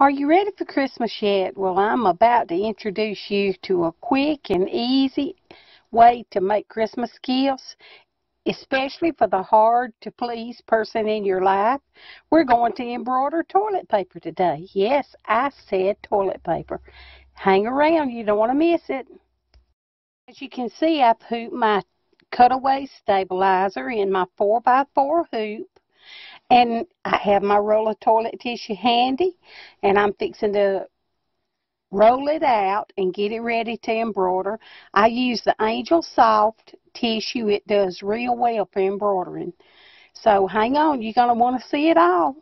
Are you ready for Christmas yet? Well, I'm about to introduce you to a quick and easy way to make Christmas gifts, especially for the hard to please person in your life. We're going to embroider toilet paper today. Yes, I said toilet paper. Hang around, you don't want to miss it. As you can see, I put my cutaway stabilizer in my 4x4 hoop and I have my roll of toilet tissue handy, and I'm fixing to roll it out and get it ready to embroider. I use the Angel Soft tissue. It does real well for embroidering. So hang on, you're going to want to see it all.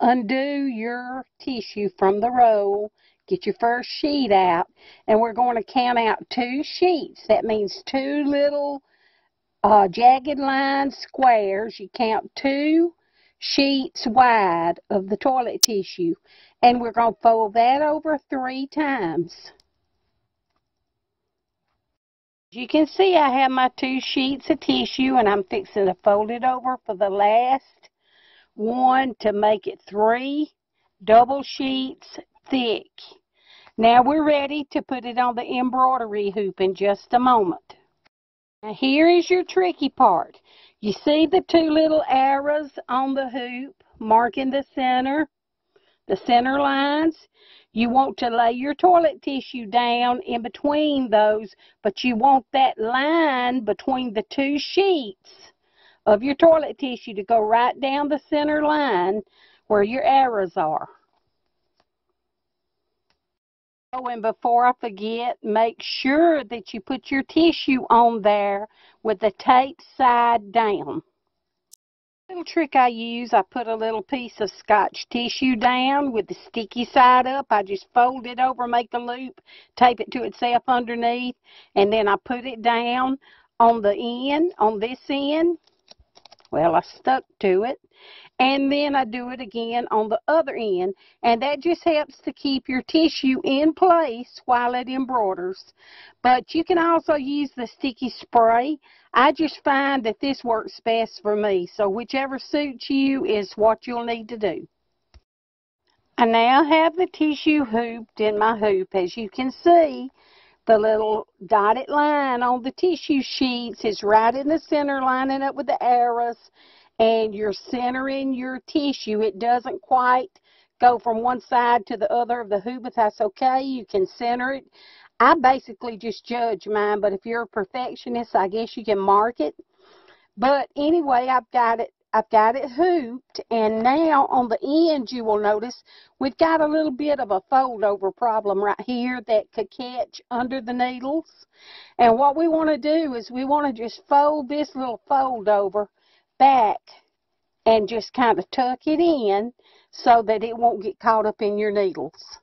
Undo your tissue from the roll. Get your first sheet out, and we're going to count out two sheets. That means two little uh, jagged line squares. You count two sheets wide of the toilet tissue. And we're going to fold that over three times. You can see I have my two sheets of tissue and I'm fixing to fold it over for the last one to make it three double sheets thick. Now we're ready to put it on the embroidery hoop in just a moment. Now here is your tricky part. You see the two little arrows on the hoop marking the center, the center lines? You want to lay your toilet tissue down in between those, but you want that line between the two sheets of your toilet tissue to go right down the center line where your arrows are. Oh, and before I forget, make sure that you put your tissue on there with the tape side down. Little trick I use, I put a little piece of scotch tissue down with the sticky side up. I just fold it over, make a loop, tape it to itself underneath, and then I put it down on the end, on this end. Well, I stuck to it and then I do it again on the other end. And that just helps to keep your tissue in place while it embroiders. But you can also use the sticky spray. I just find that this works best for me. So whichever suits you is what you'll need to do. I now have the tissue hooped in my hoop. As you can see the little dotted line on the tissue sheets is right in the center lining up with the arrows and you're centering your tissue. It doesn't quite go from one side to the other of the hoop, but that's okay. You can center it. I basically just judge mine, but if you're a perfectionist, I guess you can mark it. But anyway, I've got it I've got it hooped and now on the ends you will notice we've got a little bit of a fold over problem right here that could catch under the needles and what we want to do is we want to just fold this little fold over back and just kind of tuck it in so that it won't get caught up in your needles.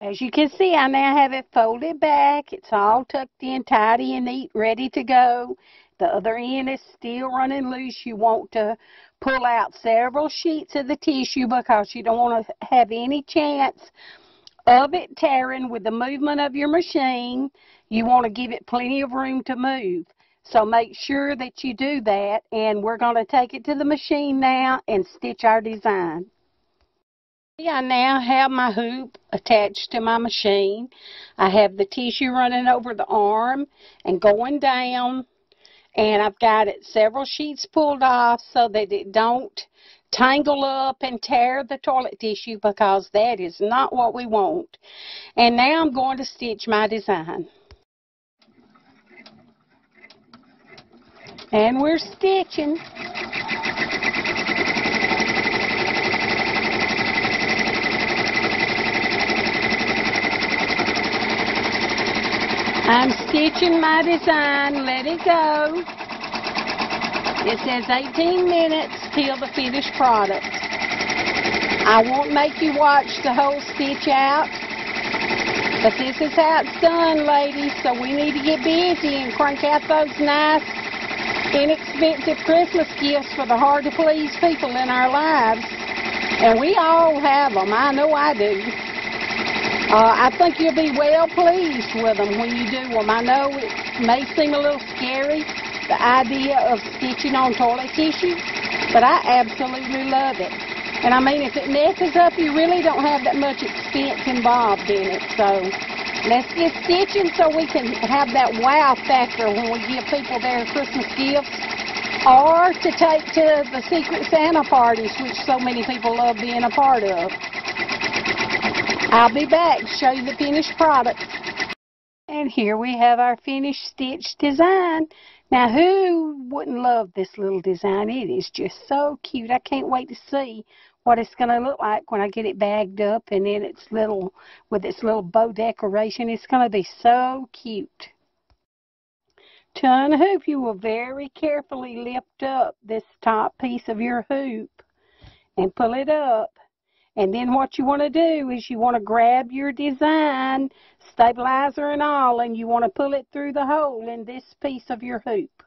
As you can see, I now have it folded back. It's all tucked in, tidy and neat, ready to go. The other end is still running loose. You want to pull out several sheets of the tissue because you don't want to have any chance of it tearing with the movement of your machine. You want to give it plenty of room to move. So make sure that you do that and we're going to take it to the machine now and stitch our design. I now have my hoop attached to my machine. I have the tissue running over the arm and going down and I've got it several sheets pulled off so that it don't tangle up and tear the toilet tissue because that is not what we want. And now I'm going to stitch my design. And we're stitching. I'm stitching my design. Let it go. It says 18 minutes till the finished product. I won't make you watch the whole stitch out. But this is how it's done, ladies. So we need to get busy and crank out those nice inexpensive Christmas gifts for the hard-to-please people in our lives. And we all have them. I know I do. Uh, I think you'll be well pleased with them when you do them. I know it may seem a little scary, the idea of stitching on toilet tissue, but I absolutely love it. And I mean, if it messes up, you really don't have that much expense involved in it. So let's get stitching so we can have that wow factor when we give people their Christmas gifts. Or to take to the Secret Santa parties, which so many people love being a part of. I'll be back to show you the finished product. And here we have our finished stitch design. Now, who wouldn't love this little design? It is just so cute. I can't wait to see what it's going to look like when I get it bagged up and in its little, with its little bow decoration. It's going to be so cute. To unhoop, you will very carefully lift up this top piece of your hoop and pull it up. And then what you want to do is you want to grab your design, stabilizer and all, and you want to pull it through the hole in this piece of your hoop.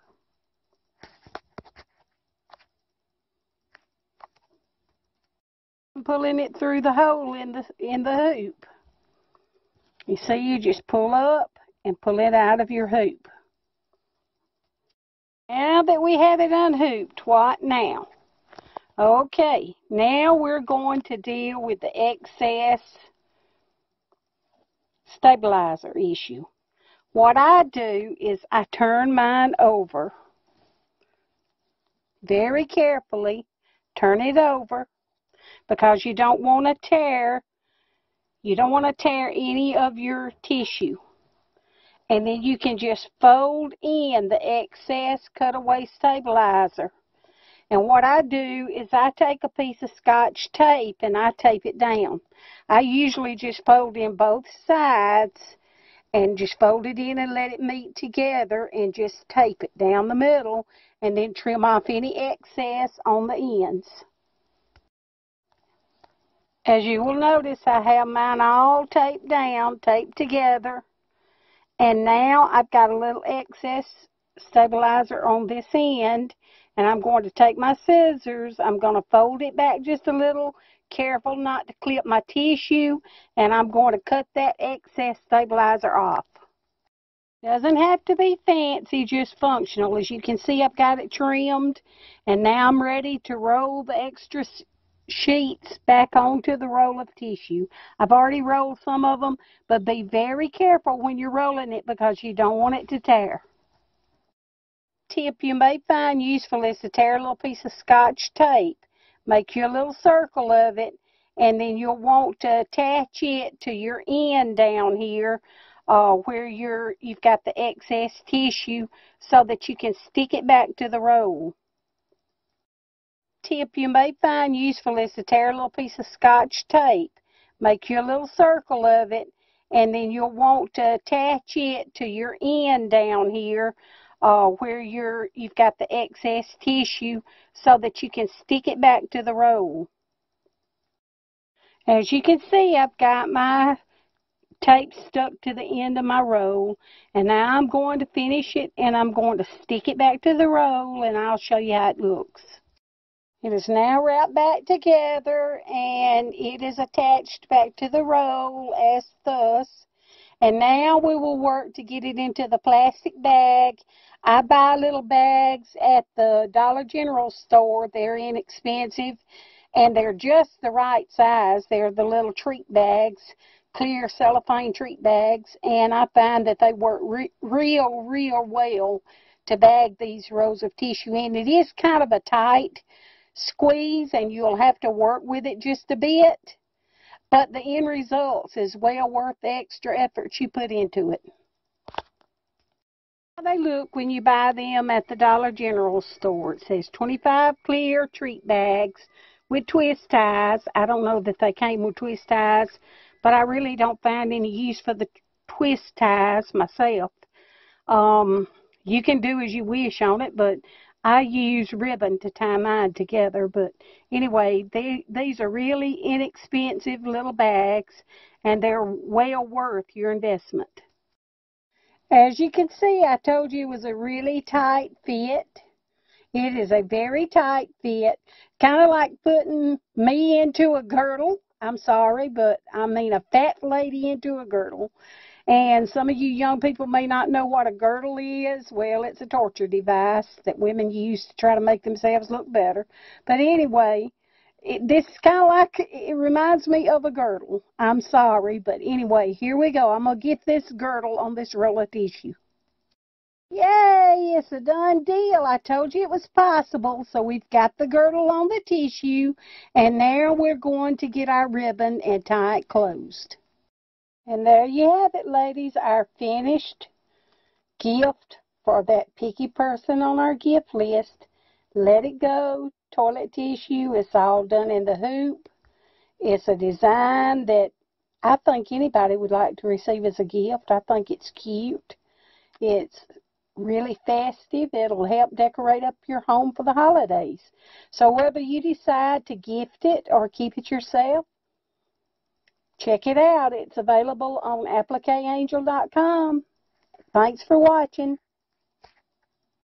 Pulling it through the hole in the in the hoop. You see, you just pull up and pull it out of your hoop. Now that we have it unhooped, what now? Okay, now we're going to deal with the excess stabilizer issue. What I do is I turn mine over very carefully, turn it over because you don't want to tear you don't want to tear any of your tissue. And then you can just fold in the excess cutaway stabilizer. And what I do is I take a piece of scotch tape and I tape it down. I usually just fold in both sides and just fold it in and let it meet together and just tape it down the middle and then trim off any excess on the ends. As you will notice, I have mine all taped down, taped together. And now I've got a little excess stabilizer on this end. And I'm going to take my scissors. I'm going to fold it back just a little, careful not to clip my tissue. And I'm going to cut that excess stabilizer off. Doesn't have to be fancy, just functional. As you can see, I've got it trimmed. And now I'm ready to roll the extra sheets back onto the roll of tissue. I've already rolled some of them, but be very careful when you're rolling it because you don't want it to tear. Tip you may find useful is to tear a little piece of scotch tape. Make you a little circle of it, and then you'll want to attach it to your end down here uh, where you're, you've got the excess tissue so that you can stick it back to the roll tip you may find useful is to tear a little piece of scotch tape. Make you a little circle of it, and then you'll want to attach it to your end down here uh, where you're, you've got the excess tissue so that you can stick it back to the roll. As you can see, I've got my tape stuck to the end of my roll and now I'm going to finish it and I'm going to stick it back to the roll and I'll show you how it looks. It is now wrapped back together and it is attached back to the roll as thus. And now we will work to get it into the plastic bag. I buy little bags at the Dollar General store. They're inexpensive and they're just the right size. They're the little treat bags, clear cellophane treat bags. And I find that they work re real, real well to bag these rolls of tissue in. It is kind of a tight squeeze and you'll have to work with it just a bit. But the end results is well worth the extra effort you put into it. How they look when you buy them at the Dollar General store. It says 25 clear treat bags with twist ties. I don't know that they came with twist ties, but I really don't find any use for the twist ties myself. Um, you can do as you wish on it, but I use ribbon to tie mine together, but anyway, they, these are really inexpensive little bags, and they're well worth your investment. As you can see, I told you it was a really tight fit. It is a very tight fit, kind of like putting me into a girdle. I'm sorry, but I mean a fat lady into a girdle. And some of you young people may not know what a girdle is. Well, it's a torture device that women use to try to make themselves look better. But anyway, it, this is kind of like, it reminds me of a girdle. I'm sorry, but anyway, here we go. I'm going to get this girdle on this roll of tissue. Yay, it's a done deal. I told you it was possible. So we've got the girdle on the tissue, and now we're going to get our ribbon and tie it closed. And there you have it, ladies, our finished gift for that picky person on our gift list. Let it go. Toilet tissue. It's all done in the hoop. It's a design that I think anybody would like to receive as a gift. I think it's cute. It's really festive. It'll help decorate up your home for the holidays. So whether you decide to gift it or keep it yourself, check it out. It's available on appliqueangel.com. Thanks for watching.